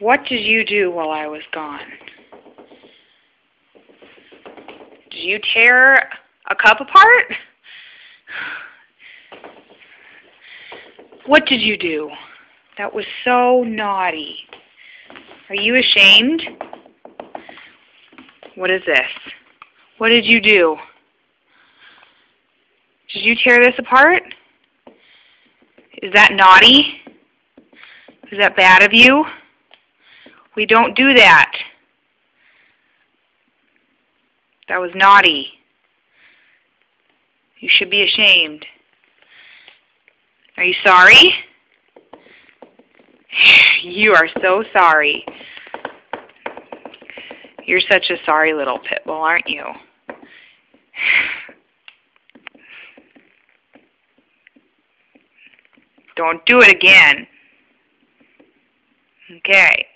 What did you do while I was gone? Did you tear a cup apart? What did you do? That was so naughty. Are you ashamed? What is this? What did you do? Did you tear this apart? Is that naughty? Is that bad of you? We don't do that. That was naughty. You should be ashamed. Are you sorry? You are so sorry. You're such a sorry little pit bull, aren't you? Don't do it again. Okay.